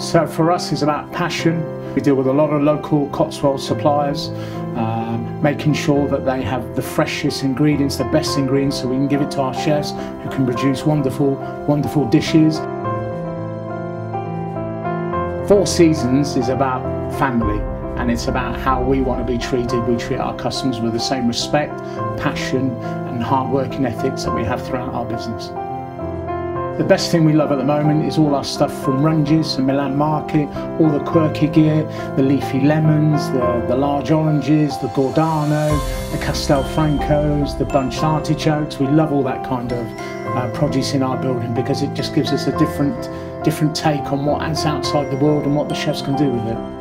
So for us, it's about passion. We deal with a lot of local Cotswold suppliers, um, making sure that they have the freshest ingredients, the best ingredients, so we can give it to our chefs who can produce wonderful, wonderful dishes. Four Seasons is about family and it's about how we want to be treated. We treat our customers with the same respect, passion and hard working ethics that we have throughout our business. The best thing we love at the moment is all our stuff from Rungis and Milan Market, all the quirky gear, the leafy lemons, the, the large oranges, the Gordano, the Castelfrancos, the bunched artichokes. We love all that kind of uh, produce in our building because it just gives us a different, different take on what is outside the world and what the chefs can do with it.